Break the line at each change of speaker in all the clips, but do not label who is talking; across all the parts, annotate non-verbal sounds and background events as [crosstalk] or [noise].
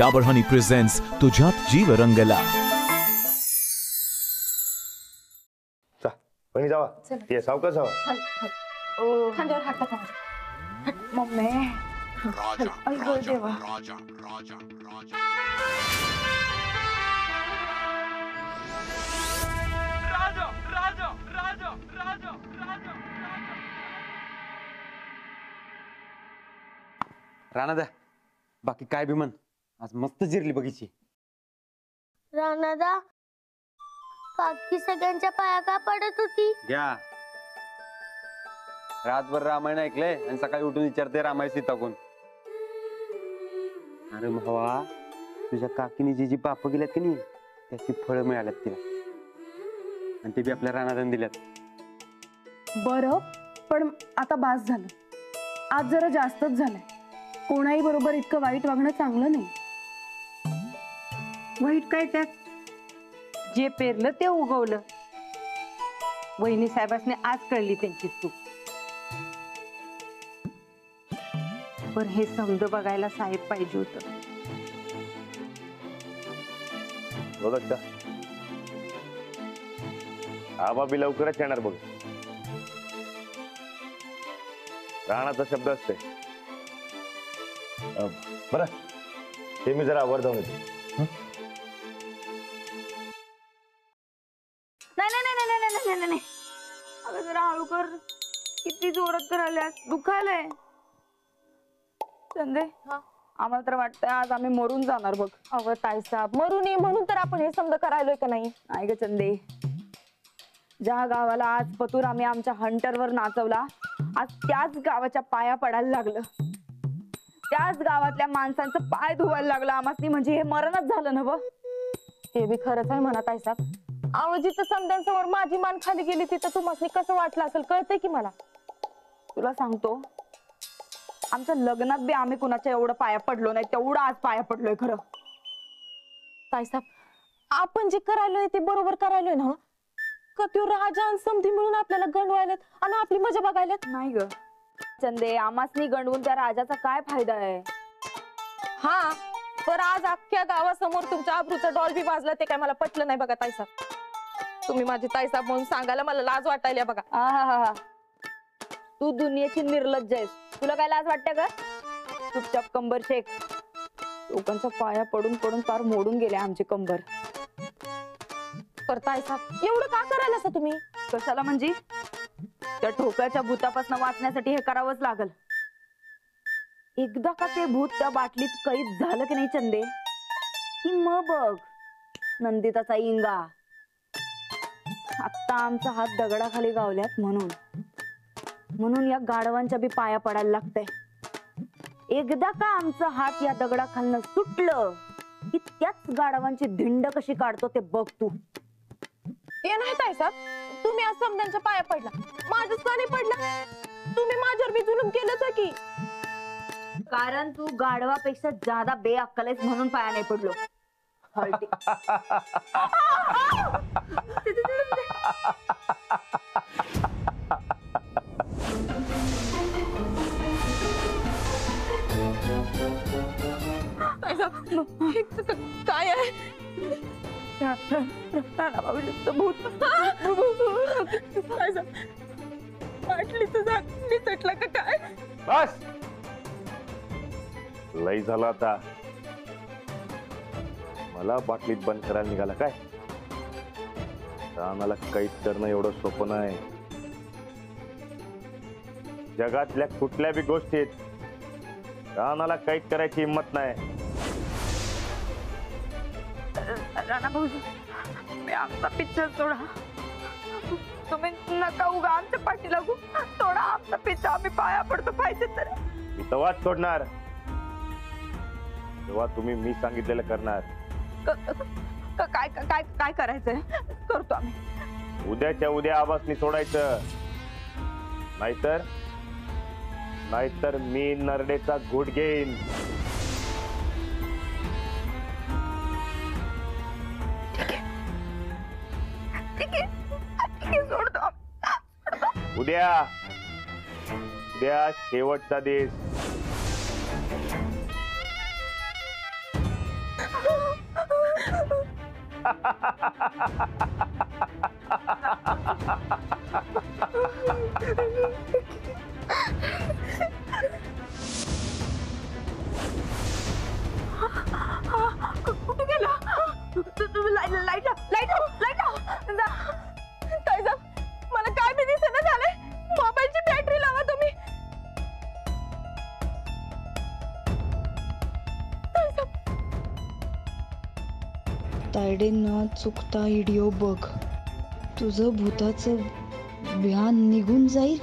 डाबर हनी presents तुझ्यात जीव रंगला
चा वहिनी जावा ये सावकाश जावा
खांद्यावर हात टाका माझ्या. मम्मी आई गं देवा
राणा द्या बाकी काय बी म्हण. आज मस्त जिरली बघीची
राणादा काकी सगळ्यांच्या पाया का पडत होती?
घ्या. रातभर रामायण ऐकलंय आणि सकाळी उठून विचारते रामायण सीता कोण अरे भावा तुझ्या काकीने जी जी पाप गेल्यात की नाही त्याची फळं मिळाल्यात तिला. आणि ते बी आपल्या रानादान दिल्यात.
बरं पण आता बास झालं. आज जरा जास्तच झालंय. कोणाही बरोबर इतकं वाईट वागणं चांगलं नाही.
वाईट काय त्यात? जे पेरलं ते उगवलं. वहिनी साहेबांनी आज कळली त्यांची चूक. पण हे समज बघायला साहेब पाहिजे होत.
बघत का आबा बी लवकरच येणार बघ. राणाचा शब्द असते बर. ते मी जरा वर जाऊन येतो.
दुखायलंय. संदे आम्हाला तर वाटतंय आज आम्ही मरून जाणार बघ.
अगं ताईसाहेब मरू नये म्हणून तर आपण हे समजा करायलोय का नाही?
नाही ग चंदे. ज्या गावाला आज पतूर आम्ही आमच्या हंटरवर नाचवला आज त्याच गावाच्या पाया पडायला लागलं. त्याच गावातल्या माणसांचं पाय धुवायला लागलं आम्हाला म्हणजे हे मरणच झालं ना
ते बी खरंच आहे म्हणा ताईसाहेब अहो जिथं समद्यांसमोर माझी मान खाली गेली तिथं तुम्हाला कसं वाटलं असेल कळतंय की मला?
तुला सांगतो आमच्या लग्नात बी आम्ही कुणाच्या एवढं पाया पडलो नाही तेवढं आज पाया पडलोय खरं.
ताईसाहेब आपण जे करायलोय ते बरोबर करायलोय ना का त्यो राजा आणि समधी मिळून आपल्याला गंडवायलात आणि आपली मजा बघायलात?
नाही ग. चंदे आमासनी गंडवून त्या राजाचा काय फायदा आहे?
हा तर आज अख्ख्या गावासमोर तुमच्या आबरूचा डॉल बी वाजला ते काय मला पटलं नाही बघा ताईसाहेब तुम्ही माझी ताईसाहेब म्हणून सांगायला मला लाज वाटायला बघा.
आहाहा. तू दुनियेची निर्लज्ज आहेस. तुला काय लाज वाटते का चुपचाप कंबर शेक. लोकांच्या पाया पडून पडून फार मोडून गेले आमची कंबर.
करताय ताईसाहेब एवढं का करायला असं तुम्ही?
कशाला म्हणजे? त्या ठोक्याच्या भूतापासून वाचण्यासाठी हे करावंच लागल. एकदा का ते भूत त्या बाटलीत कैद झालं की नाही चंदे? की मग बघ. नंदिताचा इंगा. आत्ता आमचा हात दगडाखाली गावल्यात म्हणून. म्हणून या गाढवांच्या बी पाया पडायला लागतंय. एकदा का आमचा हात या दगडाखालनं सुटलं की त्याच गाढवांची धिंड कशी काढतो ते बघ तू.
ते नाही ताईसाहेब तुम्ही आज समद्यांच्या पाया पडला. माझंच का नाही पडला. तुम्ही माझ्यावर बी जुलूम केलंच आहे की.
कारण तू गाढवापेक्षा जादा बेअक्कल आहेस म्हणून पाया नाही पडलो. [laughs]
काय आहे
राणाबाईचं भूत
वाटलीचं का काय
बस. लई झाला आता. मला बाटलीत बंद करायला निघाला काय? रानाला कैद करणं एवढं सोपं नाही. जगातल्या कुठल्या बी गोष्टीत रानाला कैद करायची हिंमत नाही.
राणा आमचा पिक्चर सोडा तुम्ही नका उगा आमच्या पाठी लागू सोडा आमचा पिक्चर आम्ही पाया पडतो पाहिजे तर.
मी तवाच सोडणार. तेव्हा तुम्ही मी सांगितलेलं करणार.
काय काय काय करायचंय? करतो आम्ही.
उद्याच्या उद्या आवासनी सोडायचं. नाहीतर नाहीतर मी नरडेचा घूट घेईन. उद्या उद्या शेवटचा
देश
तायडे न चुकता व्हिडिओ बघ. तुझं भूताचं भ्यान निघून जाईल.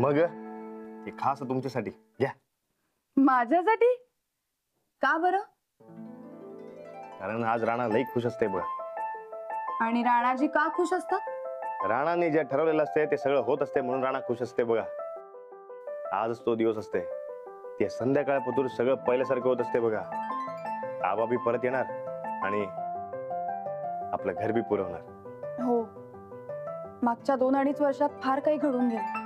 मग? हे खास तुमच्यासाठी. घ्या.
माझ्यासाठी? का बरं?
कारण आज राणा लई खुश असते बघा.
आणि राणाजी का खुश असतात?
राणाने जे ठरवलेलं असते ते सगळं होत असते म्हणून राणा खुश असते बघा. आजच तो दिवस असते. ते संध्याकाळपतूर सगळं पहिल्यासारखं होत असते बघा. आबा बी परत येणार आणि आपलं घर बी पुरवणार.
हो. मागच्या दोन अडीच वर्षात फार काही घडून गेलं.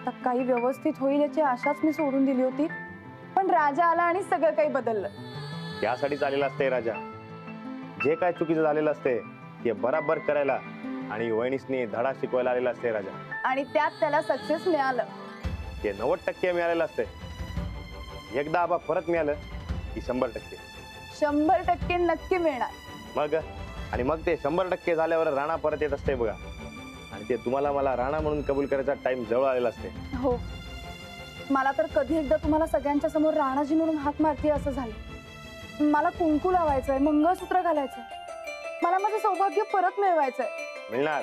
आता काही व्यवस्थित होईल याची आशाच मी सोडून दिली होती. पण राजा आला आणि सगळं काही बदललं.
त्यासाठीच आलेला असते राजा. जे काय चुकीचं झालेलं असते ते बराबर करायला आणि वहिनीसनी धडा शिकवायला आलेला असते राजा.
आणि त्यात त्याला सक्सेस मिळालं.
ते नव्वद टक्के मिळालेलं असते एकदा आबा परत मिळालं की शंभर टक्के.
शंभर टक्के नक्की मिळणार.
मग? आणि मग ते शंभर टक्के झाल्यावर राणा परत येत असते बघा. आणि ते तुम्हाला मला राणा म्हणून कबूल करायचा टाइम जवळ आलेला असते.
हो. मला तर कधी एकदा तुम्हाला सगळ्यांच्या समोर राणाजी म्हणून हाक मारते असं झालं. मला कुंकू लावायचंय मंगळसूत्र घालायचंय. मला माझं सौभाग्य परत मिळवायचंय.
मिळणार.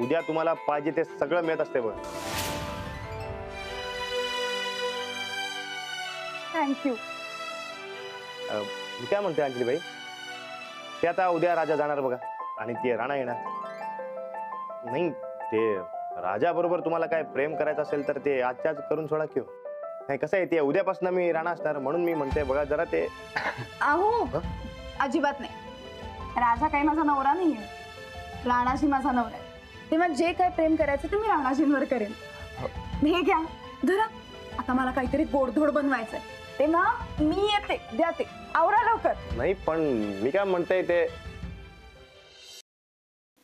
उद्या तुम्हाला पाहिजे ते सगळं मिळत असते बघ.
थँक्यू
मी काय म्हणते अंजली बाई ते आता उद्या राजा जाणार बघा. आणि ते राणा येणार. नाही ते राजा बरोबर तुम्हाला काय प्रेम करायचं असेल तर ते आजच्या आज करून सोडा किंवा नाही कसं आहे ते उद्यापासून मी राणा असणार म्हणून मी म्हणते बघा जरा ते
अहो
हं?
अजिबात नाही. राजा काही माझा नवरा नाहीये. राणाजी माझा नवरा आहे. तेव्हा जे काय प्रेम करायचं ते मी राणाजींवर करेन. हे? घ्या धरा. आता मला काहीतरी गोडधोड बनवायचंय. तेव्हा मी येते द्या ते आवरा लवकर.
नाही पण मी काय म्हणते ते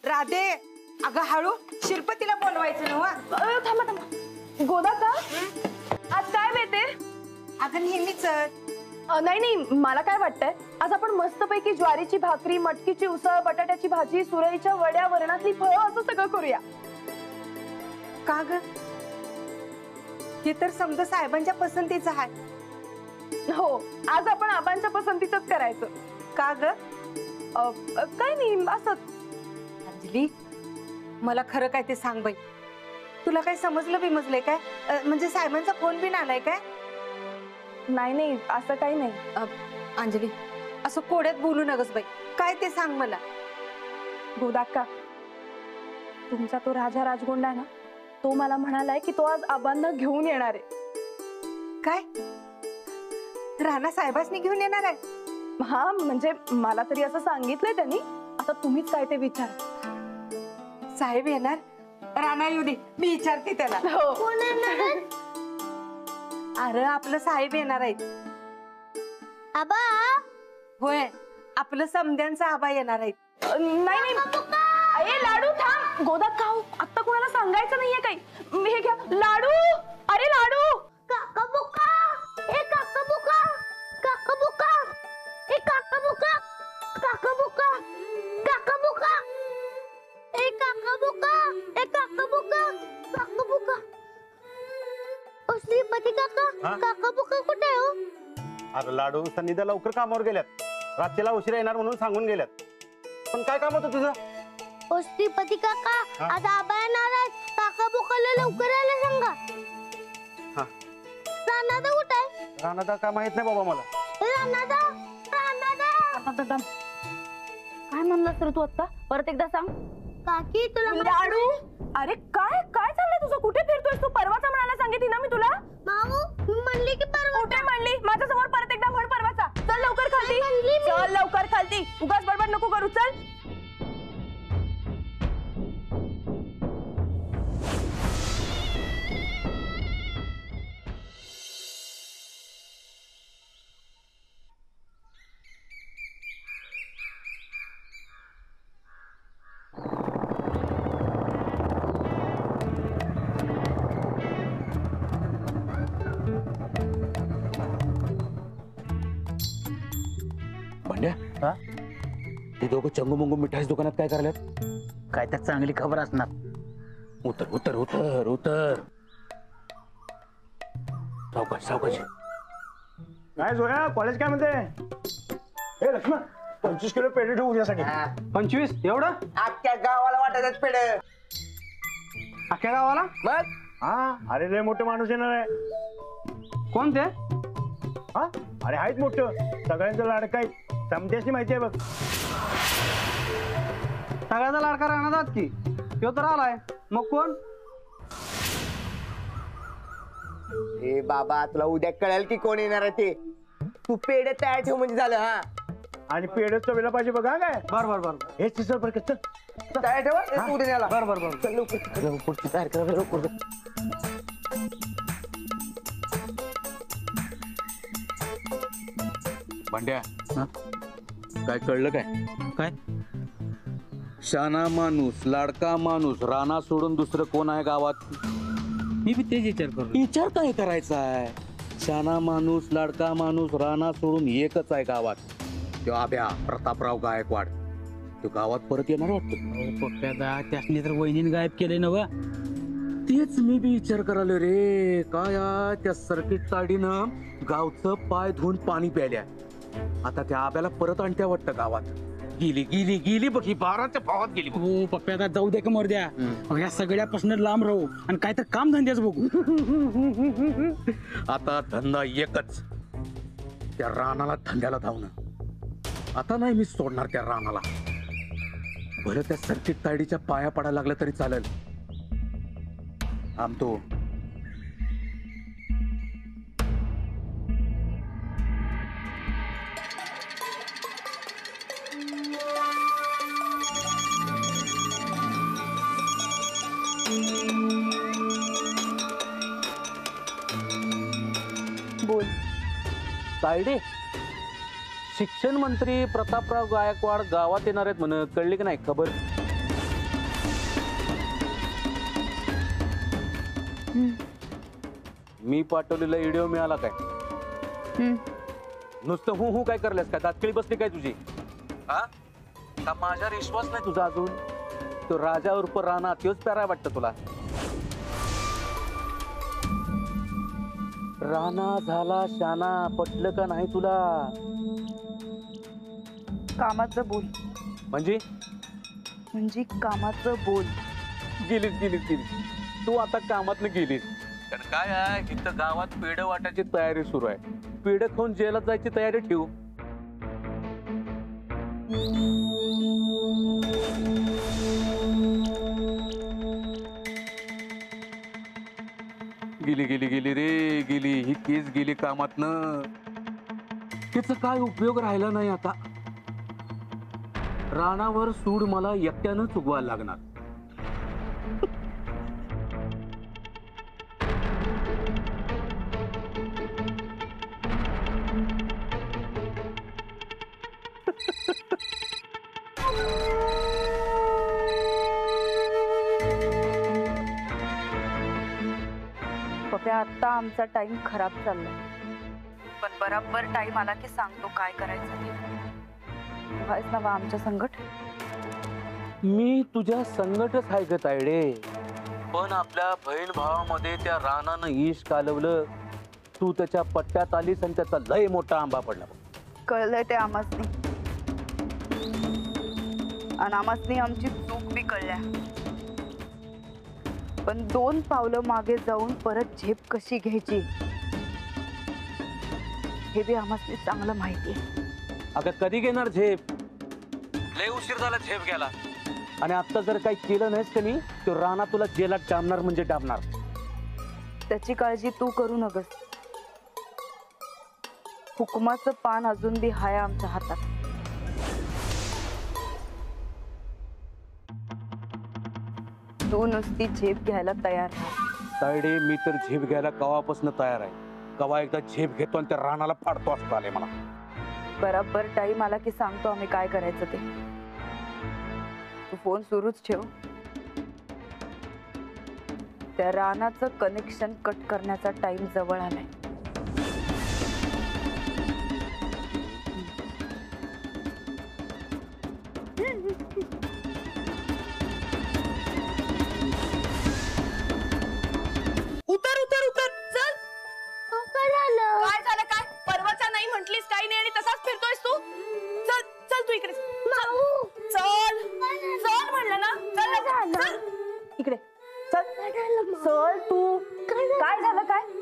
राधे! अगं हळू. शिल्पतीला बोलवायचं ना वा.
अ, थांबा थांबा. गोदा का? आज काय बेते
अगं नेहमीच
अ, नाही नाही मला काय वाटतंय? आज आपण मस्तपैकी ज्वारीची भाकरी मटकीची उसळ बटाट्याची भाजी सुरईच्या वड्या वरणातली फळं असं सगळं करूया.
का ग? हे तर समजा साहेबांच्या पसंतीचं आहे
हो आज आपण आबांच्या पसंतीच करायचं.
का ग?
अ, अ, काय नाही असंच
अंजली मला खरं काय ते सांग बाई. तुला काय समजलं बिमजलंय काय? अ, म्हणजे साहेबांचा फोन बिन आलाय काय?
नाही नाही असं काही नाही.
अंजली असं कोड्यात बोलू नगस बाई. काय ते सांग मला.
गोदाक्का तुमचा तो राजा राजगोंडा ना तो मला म्हणालाय की तो आज आबांना घेऊन येणार आहे.
काय? राणा साहेबांनी घेऊन येणार आहे?
हा म्हणजे मला तरी असं सांगितलंय त्यांनी. आता तुम्हीच काय ते विचार.
साहेब येणार? राणा येऊ दे मी विचारते त्याला.
हो?
अरे आपलं साहेब येणार आहेत.
आबा?
होय आपलं समद्यांचा आबा येणार आहे
नाही नाही. ए लाडू थांब. गोदा खाऊ आता कोणाला सांगायचं नाहीये काही. मी हे घ्या लाडू. अरे लाडू.
हा?
काका बुका कुठे आहे हो?
अरे लाडू सन्निधा लवकर कामावर गेल्यात. रात्रीला उशिरा येणार म्हणून सांगून गेल्यात. पण काय काम होतं तुझं?
ओ श्रीपती काका
हा?
आता आबा येणार आहेत. काका बुकाला लवकर यायला सांगा.
हा.
राणादा कुठे आहे?
राणादा काय माहीत नाही बाबा मला.
राणादा राणादा.
काय म्हणलास रे तू आता परत एकदा सांग.
काकी तुला माहित-
लाडू अरे काय ते
दोघं चंगू मंगू मिठाईच्या दुकानात काय करायल्यात
काय तर चांगली खबर असणार.
उतर उतर उतर उतर. सावकाश सावकाश.
काय जोया कॉलेज काय म्हणते? हे लक्ष्मण पंचवीस किलो पेढे ठेवू उद्यासाठी.
पंचवीस? एवढं?
अख्ख्या गावाला वाटत पेड
अख्ख्या गावाला?
मग
हा अरे लय मोठे माणूस येणार आहे.
कोण ते
हा? अरे आहेत मोठं. सगळ्यांचं लाडका समत्याची माहिती आहे बघ.
सगळ्याचा लाडका राहणार की? तो तर आलाय. मग कोण?
ए बाबा तुला उद्या कळेल की कोण येणार आहे ते. तू पेढे तयार ठेव म्हणजे झालं हा.
आणि पेढे चवीला पाहिजे बघा काय?
बर बर बर
हे चिसर बरं का? चल.
तयार ठेवा उद्या.
बर बर बर.
चल लवकर. लवकर तयार करा लवकर.
भांड्या. काय कळलं काय?
काय?
शाना माणूस लाडका माणूस राणा सोडून दुसरं कोण आहे गावात?
मी बी तेच विचार करतो
विचार काय करायचा आहे शाना माणूस लाडका माणूस राणा सोडून एकच आहे गावात. तो आब्या प्रतापराव गायकवाड. तो गावात परत येणार वाटतं?
पप्प्यादा त्यासनी तर वहिनीने गायब केले ना
तेच मी बी विचार करायला रे. काय आहे, त्या सर्किट ताडीनं गावचं पाय धुवून पाणी प्यायल्या? आता त्या आब्याला परत आणत्या वाटतं गावात. गेली गेली गेली बघ ही बाराच्या भावात गेली बघ.
हो पप्प्यादा जाऊ दे का मोर द्या. ह्या सगळ्यापासून लांब राहू आणि काय तर काम धंद्याच बघू. [laughs]
आता धंदा एकच. त्या रानाला धंद्याला धावणं. आता नाही मी सोडणार त्या रानाला. भलं त्या सर्किट तायडीच्या पाया पडायला लागलं तरी चालेल. थांबतो. तायडे शिक्षण मंत्री प्रतापराव गायकवाड गावात येणार आहेत म्हण कळली की नाही खबर? मी पाठवलेला व्हिडिओ मिळाला काय. नुसतं हू हू काय करल्यास काय? दातकिळी बसली काय तुझी? हा? का माझ्यावर विश्वास नाही तुझा अजून? तो राजा उर्फ राणा तोच प्यारा वाटतं तुला. राणा झाला शाना पटलं का नाही तुला?
कामाचं बोल.
म्हणजे?
म्हणजे कामाचं बोल.
गेलीस गेलीस गेलीस. तू आता कामात गेलीस. कारण काय आहे इथं गावात पेढ वाटायची तयारी सुरू आहे. पेढ खाऊन जेलात जायची तयारी ठेवू. गेली गेली गेली रे गेली. ही केस गेली कामातनं. त्याचा काय उपयोग राहिला नाही आता? राणावर सूड मला एकट्यानं चुकवायला लागणार. [laughs]
तात्या आता आमचा टाइम खराब चाललाय. पण बराबर टाइम आला की सांगतो काय करायचं ते. व्हायच ना बा आमच्या संकट
मी तुझ्या संगटच आहे ग तायडे. पण आपल्या बहीण भावामध्ये त्या रानानं ईश कालवलं. तू त्याच्या पट्ट्यात आलीस आणि त्याचा लय मोठा आंबा पडला
कळलंय ते आमासनी आणि आमासनी आमची चूक बी कळल्या. पण दोन पावलं मागे जाऊन परत झेप कशी घ्यायची? हे बी आमासनी चांगलं माहिती आहे.
अगं कधी घेणार झेप? लय उशीर झाला झेप घ्यायला. आणि आता जर काही केलं नाहीस का नाही तो राणा तुला जेलात डांबणार म्हणजे डांबणार.
त्याची काळजी तू करू नकस हुकुमाचं पान अजून बी हाय आमच्या हातात. तू नुसती झेप घ्यायला तयार
तायडे मी तर झेप घ्यायला कवापासून तयार आहे. कवा एकदा झेप घेतो आणि त्या रानाला फाडतो असं आले मला.
बराबर टाइम आला की सांगतो आम्ही काय करायचं ते. तू फोन सुरूच ठेव. त्या रानाचं कनेक्शन कट करण्याचा टाइम जवळ आलाय.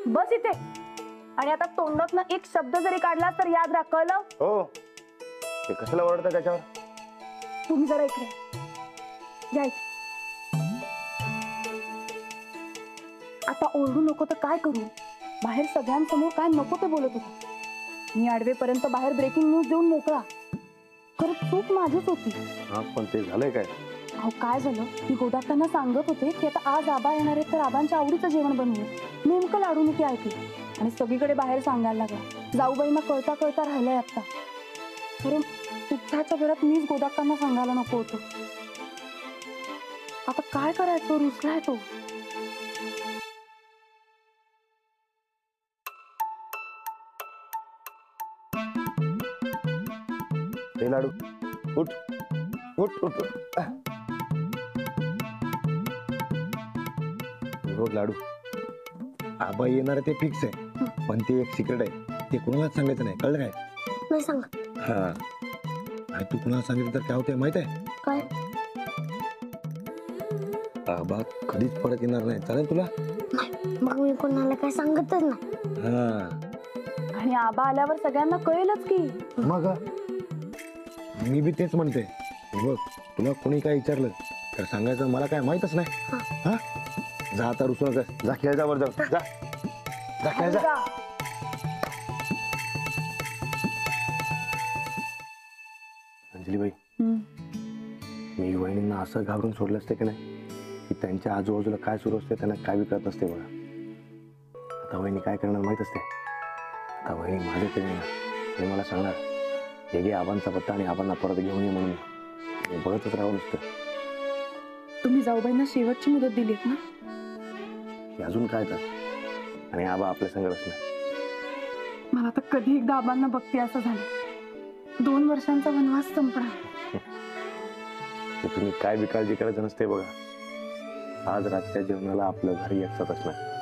बस इथे. आणि आता तोंडातनं एक शब्द जरी काढला तर याद राख कळलं?
हो. ते कसलं ओरडतं त्याच्यावर?
तुम्ही जरा इकडे या. इथे. आता ओरडू नको तर काय करू? बाहेर सगळ्यांसमोर काय नको ते बोलत होता. मी आडवेपर्यंत बाहेर ब्रेकिंग न्यूज देऊन मोकळा. खरं चूक माझीच होती.
हा पण ते झालंय काय?
अहो काय झालं? मी गोदाताना सांगत होते की आता आज आबा येणार आहेत तर आबांच्या आवडीचं जेवण बनवू नेमकं लाडू मी ऐकली? आणि सगळीकडे बाहेर सांगायला लागला जाऊबाईंना कळता कळता राहिलंय आता अरे पिठाच्या घरात मीच गोदाकांना सांगायला नको होतं. आता काय करायचं? रुसलाय तो.
लाडू उठ उठ उठ उठ. लाडू आबा येणार ते फिक्स आहे. पण ते एक सिक्रेट आहे. ते कुणालाच सांगायचं नाही. कळलं काय?
नाही सांग
हा. आणि तू कुणाला सांगितलं तर काय होते माहीत आहे?
काय?
आबा कधीच परत येणार नाही. चालेल तुला?
मग मी कोणाला काय सांगतच नाही.
हा.
आणि आबा आल्यावर सगळ्यांना कळेलच की.
मग? मी बी तेच म्हणते बघ तुला कोणी काय विचारलं? तर सांगायचं मला काय माहितच नाही. हा? जा आता रुसू नका जा खेळ जा वर जा. जा जा खेळ जा. अंजलीबाई मी वहिनींना असं घाबरून सोडलं असते की नाही की त्यांच्या आजूबाजूला काय सुरू असते त्यांना काय बी कळत नसते बघा. आता वहिनी काय करणार माहीत असते आता वहिनी माझे तरी ते मला सांगणार. हे घे आबांचा पत्ता आणि आबांना परत घेऊन ये म्हणून. मी बघतच राहू नुसतं.
तुम्ही जाऊबाईंना शेवटची मुदत दिलीत ना?
की अजून काय तर. आणि आबा आपल्या संग असणार
मला तर कधी एकदा आबांना बघते असं झालं. दोन वर्षांचा वनवास संपला. [laughs]
की तुम्ही काय बी काळजी करायचं नसते बघा. आज रातच्या जेवणाला आपलं घरी एकसाथ असणार.